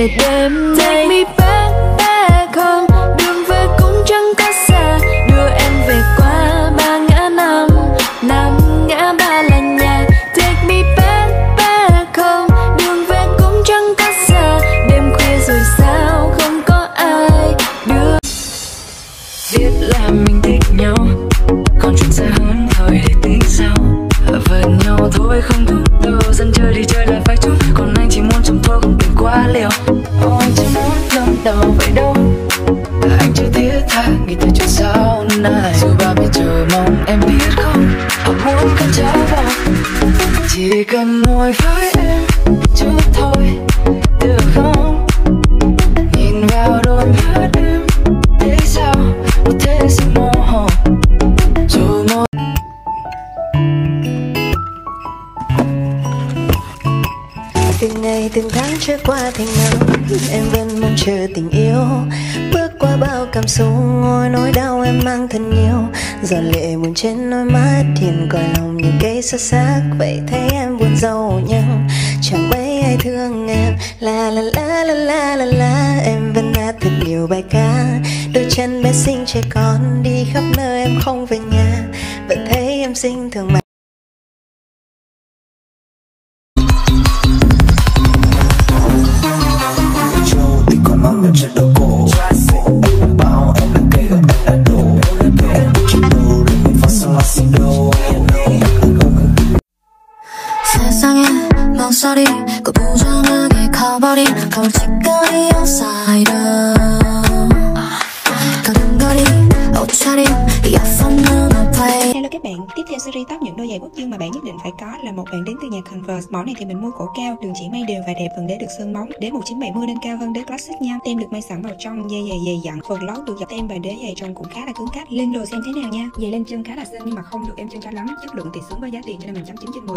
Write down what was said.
về đêm nay. Take me back, back home. Đường về cũng chẳng có xa. Đưa em về qua ba ngã năm. Năm ngã ba là nhà. Take me back, back home. Đường về cũng chẳng có xa. Đêm khuya rồi sao không có ai đưa. Biết là mình thích nhau. Còn chuyện sẽ hơn thời để tính sau. Vượt nhau thôi không thúc đâu dân chơi thì chơi là phải chút còn anh chỉ muốn chồng thôi không tình quá liều thiết tha, nghĩ tới chuyện sau này. Dù ba biết chờ mong, em biết không? Họ muốn con cháu vào chỉ cần ngồi với em chút thôi, được không? Nhìn vào đôi mắt em thế sao? Một thế sự mơ hồ. Dù mơ từng ngày, từng tháng trôi qua thành năm em vẫn mong chờ tình yêu với bao cảm xúc ngồi nỗi đau em mang thật nhiều. Giờ lệ buồn trên đôi mắt, thiền cõi lòng như cây xa xác. Vậy thấy em buồn giàu nhưng chẳng mấy ai thương em. La la la la la la la, em vẫn hát thật nhiều bài ca. Đôi chân bé xinh trẻ con đi khắp nơi, em không về nhà. Vẫn thấy em xinh thường mà Hãy subscribe cho kênh Ghiền Mì Gõ Để không bỏ lỡ những video hấp dẫn 망설이 그 부정하게 커버린 걸칫거리 outsider 걸음걸이 옷차림 이어폰 눈을 play Hello các bạn, tiếp theo series top những đôi giày quốc dương mà bạn nhất định phải có là một bạn đến từ nhà Converse. Mẫu này thì mình mua cổ cao, đường chỉ may đều và đẹp, phần đế được sơn bóng, đế 1970 nên cao hơn đế classic nha. Tem được may sẵn vào trong, dây giày dày dặn, phần lót được dập tem và đế giày trong cũng khá là cứng cáp. Lên đồ xem thế nào nha. Giày lên chân khá là xinh nhưng mà không được em chân cao lắm, chất lượng thì xứng với giá tiền cho nên mình chấm 9 trên 10.